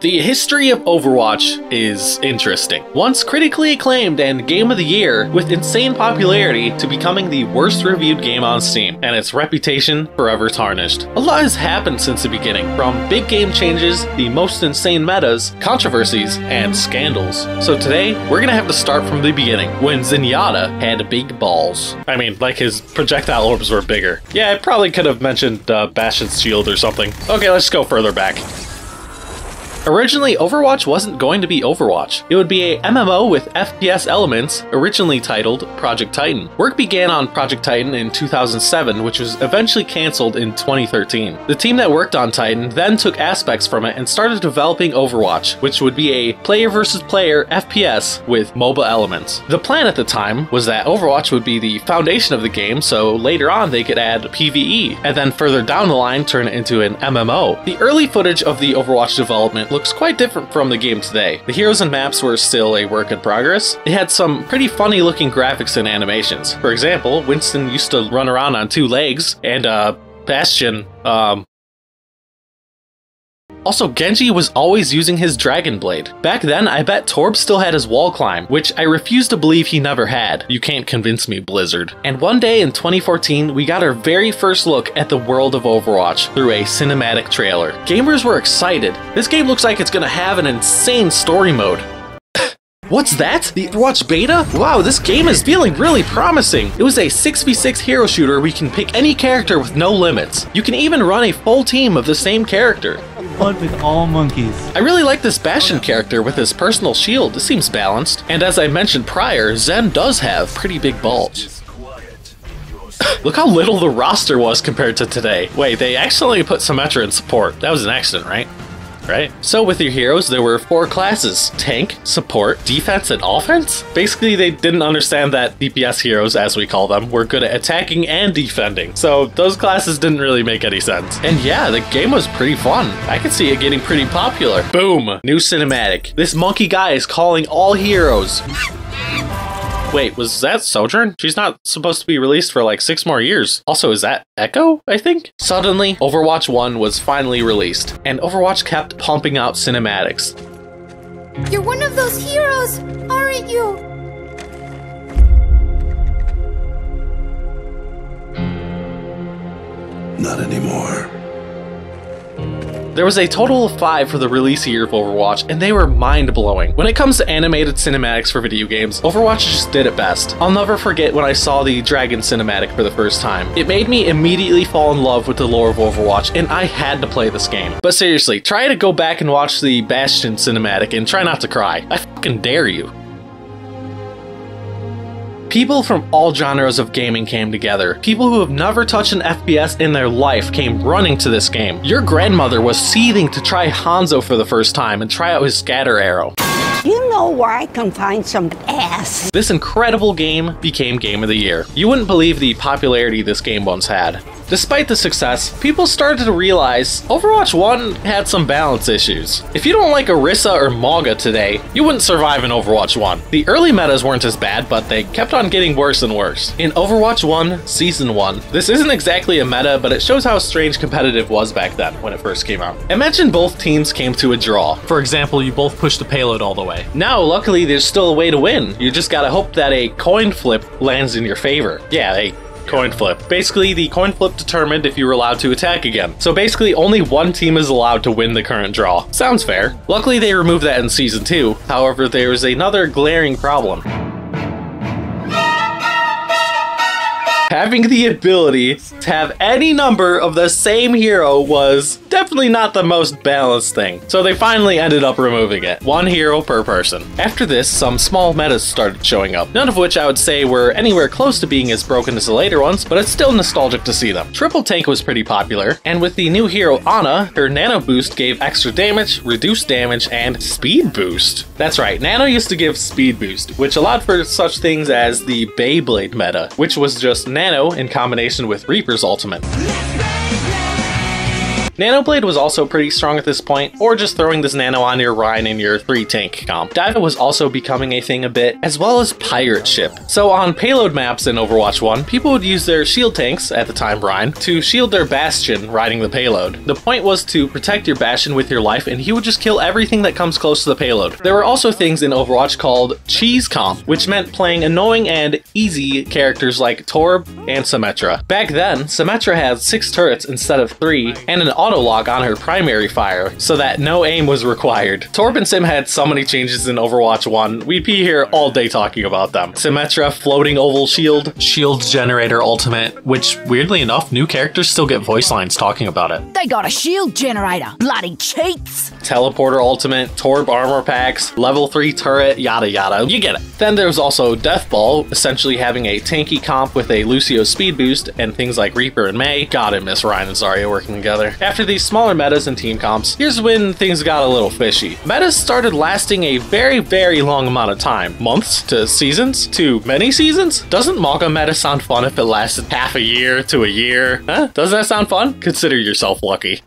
The history of Overwatch is interesting. Once critically acclaimed and game of the year, with insane popularity to becoming the worst reviewed game on Steam, and its reputation forever tarnished. A lot has happened since the beginning, from big game changes, the most insane metas, controversies, and scandals. So today, we're gonna have to start from the beginning, when Zenyatta had big balls. I mean, like his projectile orbs were bigger. Yeah, I probably could have mentioned uh, Bastion's shield or something. Okay, let's go further back. Originally, Overwatch wasn't going to be Overwatch. It would be a MMO with FPS elements, originally titled Project Titan. Work began on Project Titan in 2007, which was eventually cancelled in 2013. The team that worked on Titan then took aspects from it and started developing Overwatch, which would be a player versus player FPS with MOBA elements. The plan at the time was that Overwatch would be the foundation of the game, so later on they could add PvE, and then further down the line turn it into an MMO. The early footage of the Overwatch development looks quite different from the game today. The heroes and maps were still a work in progress. It had some pretty funny looking graphics and animations. For example, Winston used to run around on two legs, and uh, Bastion, um, also, Genji was always using his Dragon Blade. Back then, I bet Torb still had his wall climb, which I refuse to believe he never had. You can't convince me, Blizzard. And one day in 2014, we got our very first look at the world of Overwatch through a cinematic trailer. Gamers were excited. This game looks like it's gonna have an insane story mode. What's that? The Overwatch beta? Wow, this game is feeling really promising. It was a 6v6 hero shooter where you can pick any character with no limits. You can even run a full team of the same character. Fun with all monkeys. I really like this Bastion character with his personal shield. It seems balanced. And as I mentioned prior, Zen does have pretty big balls. Look how little the roster was compared to today. Wait, they accidentally put Symmetra in support. That was an accident, right? Right. So with your heroes, there were four classes. Tank, support, defense, and offense? Basically, they didn't understand that DPS heroes, as we call them, were good at attacking and defending. So those classes didn't really make any sense. And yeah, the game was pretty fun. I could see it getting pretty popular. Boom! New cinematic. This monkey guy is calling all heroes. Wait, was that Sojourn? She's not supposed to be released for like six more years. Also, is that Echo, I think? Suddenly, Overwatch 1 was finally released, and Overwatch kept pumping out cinematics. You're one of those heroes, aren't you? Not anymore. There was a total of five for the release year of Overwatch, and they were mind blowing. When it comes to animated cinematics for video games, Overwatch just did it best. I'll never forget when I saw the Dragon cinematic for the first time. It made me immediately fall in love with the lore of Overwatch, and I had to play this game. But seriously, try to go back and watch the Bastion cinematic and try not to cry. I fucking dare you. People from all genres of gaming came together. People who have never touched an FPS in their life came running to this game. Your grandmother was seething to try Hanzo for the first time and try out his scatter arrow. You know where I can find some ass? This incredible game became Game of the Year. You wouldn't believe the popularity this game once had. Despite the success, people started to realize Overwatch 1 had some balance issues. If you don't like Orisa or Mauga today, you wouldn't survive in Overwatch 1. The early metas weren't as bad, but they kept on getting worse and worse. In Overwatch 1 Season 1, this isn't exactly a meta, but it shows how strange competitive was back then when it first came out. Imagine both teams came to a draw. For example, you both push the payload all the way. Now, luckily, there's still a way to win. You just gotta hope that a coin flip lands in your favor. Yeah, a coin flip. Basically, the coin flip determined if you were allowed to attack again. So basically, only one team is allowed to win the current draw. Sounds fair. Luckily, they removed that in Season 2. However, there is another glaring problem. Having the ability to have any number of the same hero was definitely not the most balanced thing. So they finally ended up removing it. One hero per person. After this, some small metas started showing up, none of which I would say were anywhere close to being as broken as the later ones, but it's still nostalgic to see them. Triple Tank was pretty popular, and with the new hero Ana, her Nano Boost gave extra damage, reduced damage, and speed boost. That's right, Nano used to give speed boost, which allowed for such things as the Beyblade meta, which was just Nano in combination with Reaper's ultimate. Nanoblade was also pretty strong at this point, or just throwing this nano on your Rein in your 3 tank comp. D.Va was also becoming a thing a bit, as well as pirate ship. So on payload maps in Overwatch 1, people would use their shield tanks, at the time Rein, to shield their Bastion riding the payload. The point was to protect your Bastion with your life, and he would just kill everything that comes close to the payload. There were also things in Overwatch called cheese comp, which meant playing annoying and easy characters like Torb and Symmetra. Back then, Symmetra had 6 turrets instead of 3, and an auto-lock on her primary fire, so that no aim was required. Torb and Sym had so many changes in Overwatch 1, we'd be here all day talking about them. Symmetra, floating oval shield, shield generator ultimate, which weirdly enough, new characters still get voice lines talking about it. They got a shield generator. Bloody cheats. Teleporter ultimate, Torb armor packs, level 3 turret, yada yada. You get it. Then there's also Death Ball, essentially having a tanky comp with a Lucio speed boost, and things like Reaper and Mei. God, I miss Rein and Zarya working together. After these smaller metas and team comps, here's when things got a little fishy. Metas started lasting a very, very long amount of time. Months to seasons to many seasons? Doesn't Mauga meta sound fun if it lasted half a year to a year? Huh? Doesn't that sound fun? Consider yourself lucky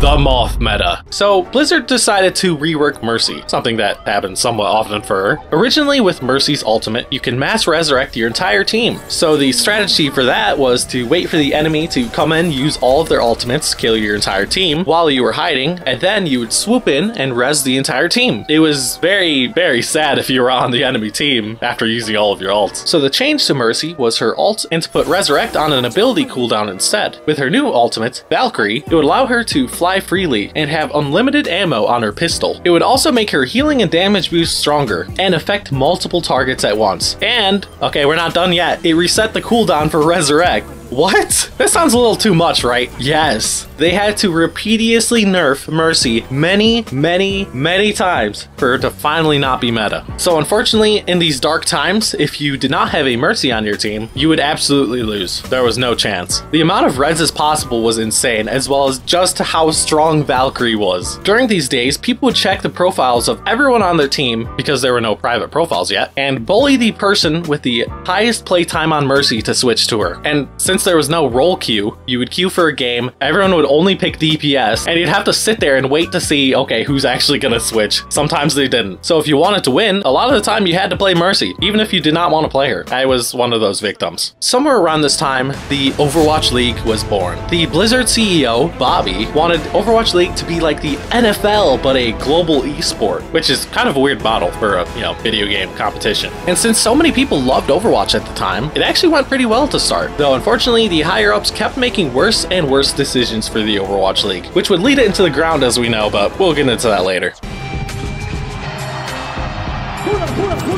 the Moth meta. So Blizzard decided to rework Mercy, something that happens somewhat often for her. Originally with Mercy's ultimate, you can mass resurrect your entire team. So the strategy for that was to wait for the enemy to come in, use all of their ultimates, kill your entire team while you were hiding, and then you would swoop in and res the entire team. It was very, very sad if you were on the enemy team after using all of your ults. So the change to Mercy was her ult and to put Resurrect on an ability cooldown instead. With her new ultimate, Valkyrie, it would allow her to fly freely and have unlimited ammo on her pistol. It would also make her healing and damage boost stronger and affect multiple targets at once. And, okay, we're not done yet, it reset the cooldown for Resurrect, what? That sounds a little too much, right? Yes. They had to repeatedly nerf Mercy many, many, many times for her to finally not be meta. So unfortunately, in these dark times, if you did not have a Mercy on your team, you would absolutely lose. There was no chance. The amount of reds reses possible was insane, as well as just how strong Valkyrie was. During these days, people would check the profiles of everyone on their team, because there were no private profiles yet, and bully the person with the highest playtime on Mercy to switch to her. And since since there was no role queue, you would queue for a game, everyone would only pick DPS, and you'd have to sit there and wait to see, okay, who's actually gonna switch. Sometimes they didn't. So if you wanted to win, a lot of the time you had to play Mercy, even if you did not want to play her. I was one of those victims. Somewhere around this time, the Overwatch League was born. The Blizzard CEO, Bobby, wanted Overwatch League to be like the NFL, but a global esport, which is kind of a weird model for a, you know, video game competition. And since so many people loved Overwatch at the time, it actually went pretty well to start, though unfortunately Unfortunately, the higher-ups kept making worse and worse decisions for the Overwatch League, which would lead it into the ground as we know, but we'll get into that later.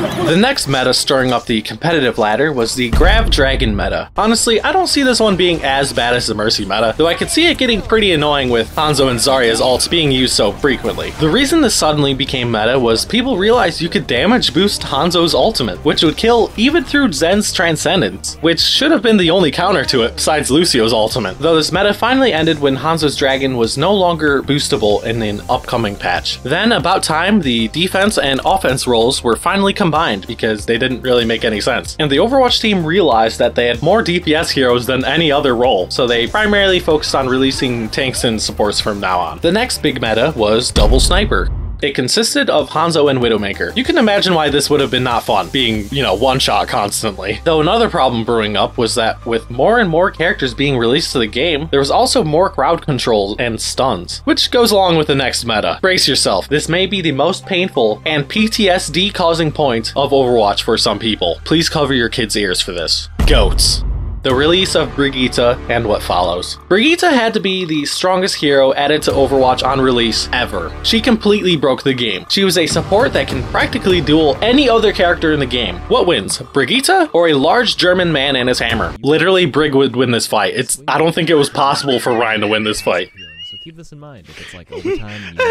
The next meta stirring up the competitive ladder was the Grav Dragon meta. Honestly, I don't see this one being as bad as the Mercy meta, though I could see it getting pretty annoying with Hanzo and Zarya's ults being used so frequently. The reason this suddenly became meta was people realized you could damage boost Hanzo's ultimate, which would kill even through Zen's Transcendence, which should have been the only counter to it besides Lucio's ultimate. Though this meta finally ended when Hanzo's Dragon was no longer boostable in an upcoming patch. Then, about time, the defense and offense roles were finally combined because they didn't really make any sense. And the Overwatch team realized that they had more DPS heroes than any other role, so they primarily focused on releasing tanks and supports from now on. The next big meta was Double Sniper. It consisted of Hanzo and Widowmaker. You can imagine why this would have been not fun, being, you know, one shot constantly. Though another problem brewing up was that with more and more characters being released to the game, there was also more crowd control and stuns, which goes along with the next meta. Brace yourself, this may be the most painful and PTSD causing point of Overwatch for some people. Please cover your kids' ears for this. Goats the release of Brigitte and what follows. Brigitte had to be the strongest hero added to Overwatch on release ever. She completely broke the game. She was a support that can practically duel any other character in the game. What wins, Brigitte or a large German man and his hammer? Literally, Brig would win this fight. It's I don't think it was possible for Rein to win this fight. So keep this in mind. If it's like overtime, you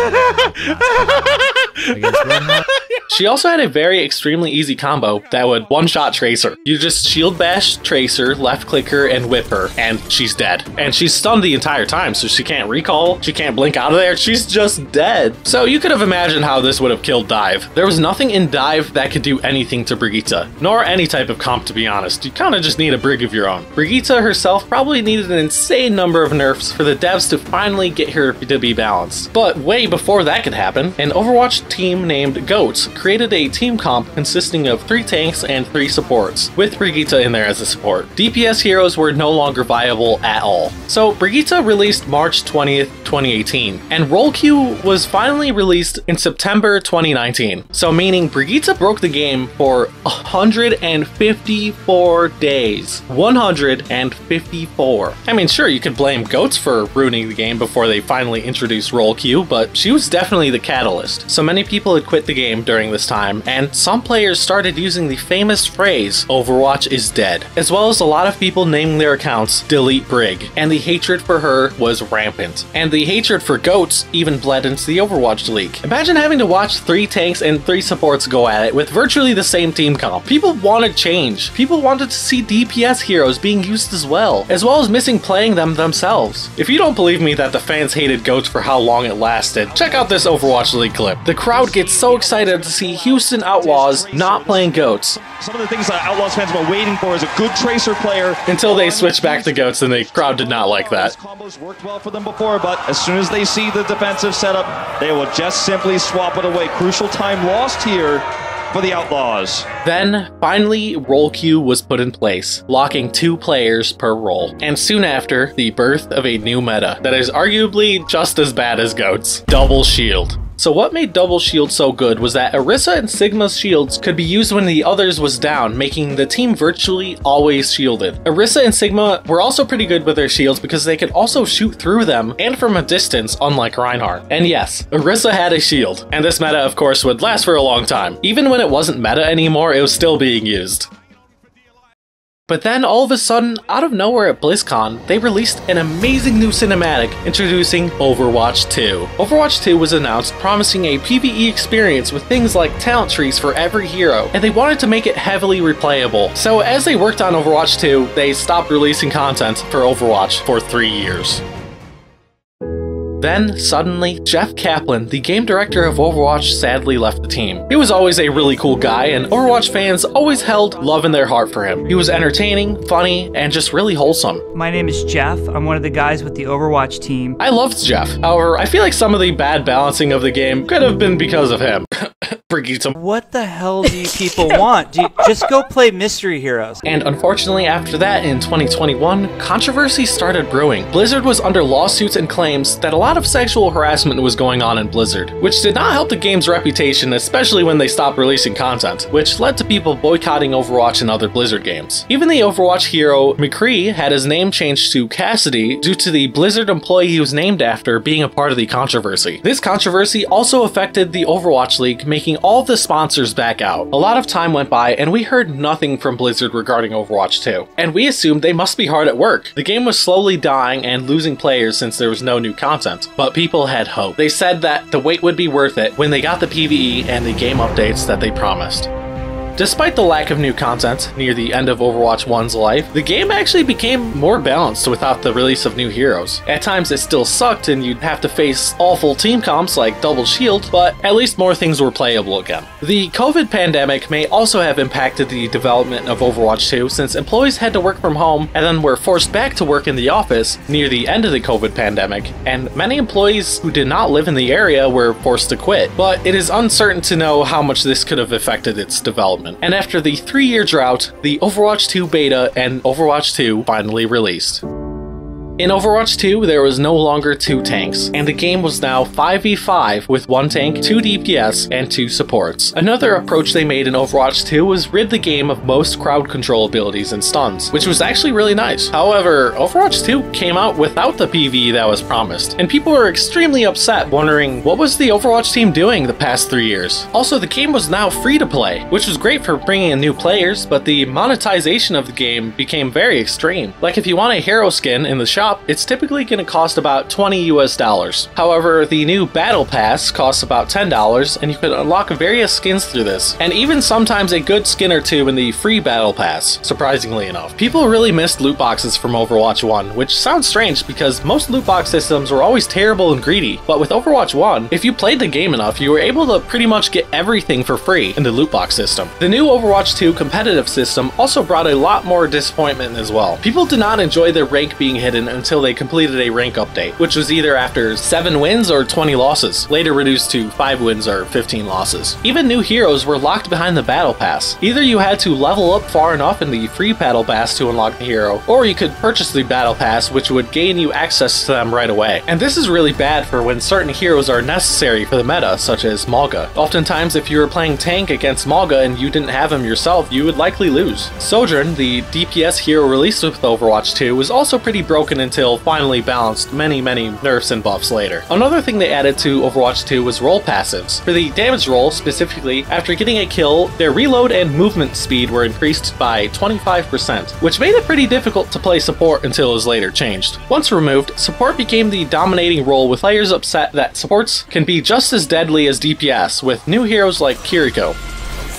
Roadhog, She also had a very extremely easy combo that would one-shot Tracer. You just shield bash Tracer, left click her, and whip her, and she's dead. And she's stunned the entire time, so she can't recall, she can't blink out of there, she's just dead. So you could have imagined how this would have killed Dive. There was nothing in Dive that could do anything to Brigitte, nor any type of comp to be honest. You kinda just need a Brig of your own. Brigitte herself probably needed an insane number of nerfs for the devs to finally get her to be balanced. But way before that could happen, an Overwatch team named Goats created a team comp consisting of three tanks and three supports, with Brigitte in there as a support. DPS heroes were no longer viable at all. So Brigitte released March 20th, 2018, and Role Queue was finally released in September 2019. So meaning Brigitte broke the game for 154 days. 154. I mean, sure, you could blame Goats for ruining the game before they finally introduced Role Queue, but she was definitely the catalyst. So many people had quit the game during this time, and some players started using the famous phrase, Overwatch is dead, as well as a lot of people naming their accounts Delete Brig, and the hatred for her was rampant. And the hatred for Goats even bled into the Overwatch League. Imagine having to watch three tanks and three supports go at it with virtually the same team comp. People wanted change. People wanted to see DPS heroes being used as well, as well as missing playing them themselves. If you don't believe me that the fans hated Goats for how long it lasted, check out this Overwatch League clip. The crowd gets so excited see Houston Outlaws not playing Goats Some of the things that Outlaws fans have been waiting for is a good Tracer player. until they switch back to Goats and the crowd did not like that. Combos worked well for them before, but as soon as they see the defensive setup, they will just simply swap it away. Crucial time lost here for the Outlaws. Then, finally, role queue was put in place, locking two players per role. And soon after, the birth of a new meta that is arguably just as bad as Goats Double Shield. So what made Double Shield so good was that Orisa and Sigma's shields could be used when the others was down, making the team virtually always shielded. Orisa and Sigma were also pretty good with their shields because they could also shoot through them and from a distance, unlike Reinhardt. And yes, Orisa had a shield, and this meta of course would last for a long time. Even when it wasn't meta anymore, it was still being used. But then all of a sudden, out of nowhere at BlizzCon, they released an amazing new cinematic introducing Overwatch 2. Overwatch 2 was announced promising a PvE experience with things like talent trees for every hero, and they wanted to make it heavily replayable. So as they worked on Overwatch 2, they stopped releasing content for Overwatch for three years. Then, suddenly, Jeff Kaplan, the game director of Overwatch, sadly left the team. He was always a really cool guy, and Overwatch fans always held love in their heart for him. He was entertaining, funny, and just really wholesome. My name is Jeff. I'm one of the guys with the Overwatch team. I loved Jeff. However, I feel like some of the bad balancing of the game could have been because of him. Brigitte. What the hell do you people want? Do you, just go play Mystery Heroes. And unfortunately, after that, in 2021, controversy started brewing. Blizzard was under lawsuits and claims that a lot of sexual harassment was going on in Blizzard, which did not help the game's reputation, especially when they stopped releasing content, which led to people boycotting Overwatch and other Blizzard games. Even the Overwatch hero McCree had his name changed to Cassidy due to the Blizzard employee he was named after being a part of the controversy. This controversy also affected the Overwatch League, making all the sponsors back out. A lot of time went by, and we heard nothing from Blizzard regarding Overwatch 2, and we assumed they must be hard at work. The game was slowly dying and losing players since there was no new content, but people had hope. They said that the wait would be worth it when they got the PvE and the game updates that they promised. Despite the lack of new content near the end of Overwatch 1's life, the game actually became more balanced without the release of new heroes. At times it still sucked and you'd have to face awful team comps like Double Shield, but at least more things were playable again. The COVID pandemic may also have impacted the development of Overwatch 2 since employees had to work from home and then were forced back to work in the office near the end of the COVID pandemic, and many employees who did not live in the area were forced to quit. But it is uncertain to know how much this could have affected its development. And after the three year drought, the Overwatch 2 beta and Overwatch 2 finally released. In Overwatch 2, there was no longer two tanks, and the game was now 5v5 with one tank, two DPS, and two supports. Another approach they made in Overwatch 2 was rid the game of most crowd control abilities and stuns, which was actually really nice. However, Overwatch 2 came out without the PvE that was promised, and people were extremely upset, wondering what was the Overwatch team doing the past three years. Also, the game was now free to play, which was great for bringing in new players, but the monetization of the game became very extreme. Like if you want a hero skin in the shop, shop, it's typically going to cost about 20 US dollars. However, the new Battle Pass costs about $10, and you can unlock various skins through this, and even sometimes a good skin or two in the free Battle Pass, surprisingly enough. People really missed loot boxes from Overwatch 1, which sounds strange because most loot box systems were always terrible and greedy, but with Overwatch 1, if you played the game enough, you were able to pretty much get everything for free in the loot box system. The new Overwatch 2 competitive system also brought a lot more disappointment as well. People did not enjoy their rank being hidden until they completed a rank update, which was either after 7 wins or 20 losses, later reduced to 5 wins or 15 losses. Even new heroes were locked behind the battle pass. Either you had to level up far enough in the free battle pass to unlock the hero, or you could purchase the battle pass which would gain you access to them right away. And this is really bad for when certain heroes are necessary for the meta, such as Mauga. Oftentimes if you were playing tank against Mauga and you didn't have him yourself, you would likely lose. Sojourn, the DPS hero released with Overwatch 2, was also pretty broken until finally balanced many many nerfs and buffs later. Another thing they added to Overwatch 2 was role passives. For the damage role specifically, after getting a kill, their reload and movement speed were increased by 25%, which made it pretty difficult to play support until it was later changed. Once removed, support became the dominating role with players upset that supports can be just as deadly as DPS with new heroes like Kiriko.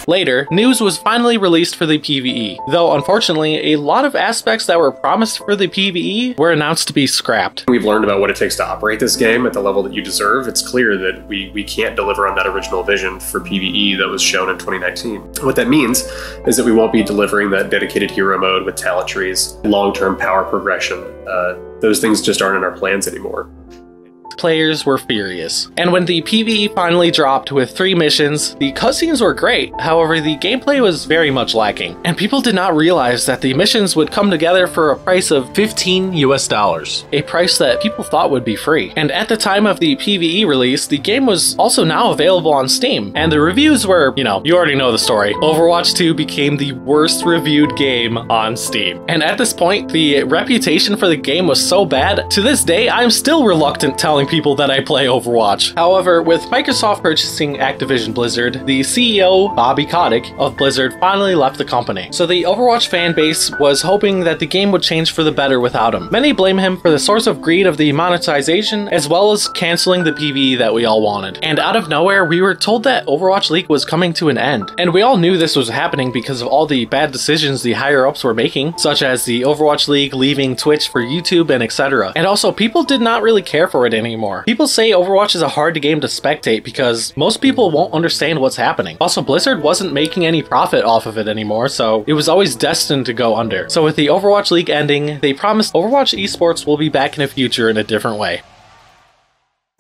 Later, news was finally released for the PvE, though unfortunately, a lot of aspects that were promised for the PvE were announced to be scrapped. We've learned about what it takes to operate this game at the level that you deserve. It's clear that we, we can't deliver on that original vision for PvE that was shown in 2019. What that means is that we won't be delivering that dedicated hero mode with talent trees, long term power progression. Uh, those things just aren't in our plans anymore. Players were furious. And when the PvE finally dropped with three missions, the cutscenes were great, however the gameplay was very much lacking. And people did not realize that the missions would come together for a price of 15 US dollars, a price that people thought would be free. And at the time of the PvE release, the game was also now available on Steam, and the reviews were, you know, you already know the story. Overwatch 2 became the worst reviewed game on Steam. And at this point, the reputation for the game was so bad, to this day, I'm still reluctant telling people that I play Overwatch. However, with Microsoft purchasing Activision Blizzard, the CEO, Bobby Kotick, of Blizzard finally left the company. So the Overwatch fan base was hoping that the game would change for the better without him. Many blame him for the source of greed of the monetization, as well as canceling the PvE that we all wanted. And out of nowhere, we were told that Overwatch League was coming to an end. And we all knew this was happening because of all the bad decisions the higher ups were making, such as the Overwatch League leaving Twitch for YouTube and etc. And also, people did not really care for it anymore. People say Overwatch is a hard game to spectate because most people won't understand what's happening. Also, Blizzard wasn't making any profit off of it anymore, so it was always destined to go under. So with the Overwatch League ending, they promised Overwatch esports will be back in the future in a different way.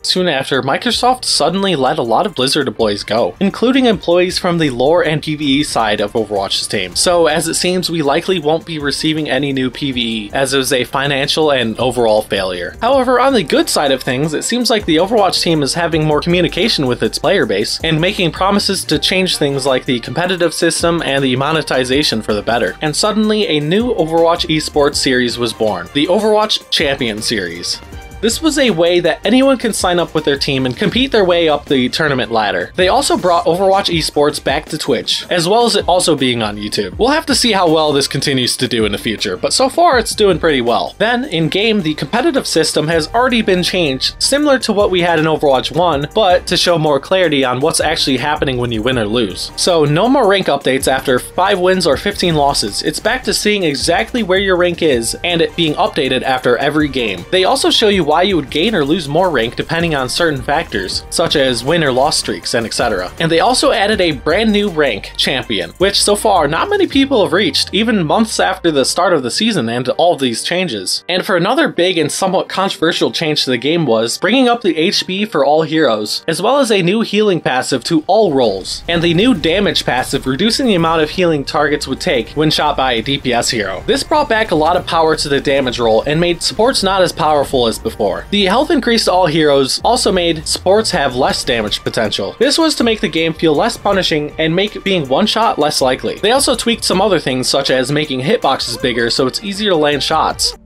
Soon after, Microsoft suddenly let a lot of Blizzard employees go, including employees from the lore and PvE side of Overwatch's team. So, as it seems, we likely won't be receiving any new PvE, as it was a financial and overall failure. However, on the good side of things, it seems like the Overwatch team is having more communication with its player base and making promises to change things like the competitive system and the monetization for the better. And suddenly, a new Overwatch esports series was born the Overwatch Champion Series. This was a way that anyone can sign up with their team and compete their way up the tournament ladder. They also brought Overwatch esports back to Twitch, as well as it also being on YouTube. We'll have to see how well this continues to do in the future, but so far it's doing pretty well. Then, in game, the competitive system has already been changed, similar to what we had in Overwatch 1, but to show more clarity on what's actually happening when you win or lose. So, no more rank updates after 5 wins or 15 losses. It's back to seeing exactly where your rank is and it being updated after every game. They also show you why you would gain or lose more rank depending on certain factors, such as win or loss streaks and etc. And they also added a brand new rank, Champion, which so far not many people have reached, even months after the start of the season and all of these changes. And for another big and somewhat controversial change to the game was bringing up the HP for all heroes, as well as a new healing passive to all roles, and the new damage passive reducing the amount of healing targets would take when shot by a DPS hero. This brought back a lot of power to the damage role and made supports not as powerful as before. The health increase to all heroes also made supports have less damage potential. This was to make the game feel less punishing and make being one shot less likely. They also tweaked some other things such as making hitboxes bigger so it's easier to land shots.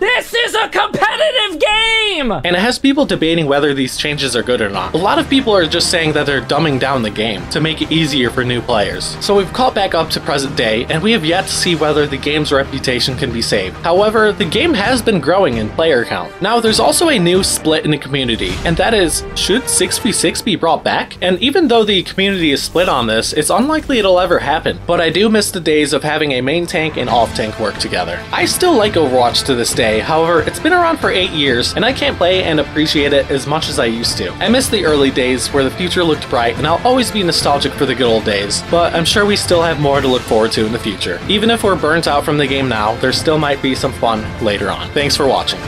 This is a competitive game! And it has people debating whether these changes are good or not. A lot of people are just saying that they're dumbing down the game to make it easier for new players. So we've caught back up to present day, and we have yet to see whether the game's reputation can be saved. However, the game has been growing in player count. Now, there's also a new split in the community, and that is, should 6v6 be brought back? And even though the community is split on this, it's unlikely it'll ever happen. But I do miss the days of having a main tank and off tank work together. I still like Overwatch to this day, however, it's been around for 8 years, and I can't play and appreciate it as much as I used to. I miss the early days where the future looked bright, and I'll always be nostalgic for the good old days, but I'm sure we still have more to look forward to in the future. Even if we're burnt out from the game now, there still might be some fun later on. Thanks for watching.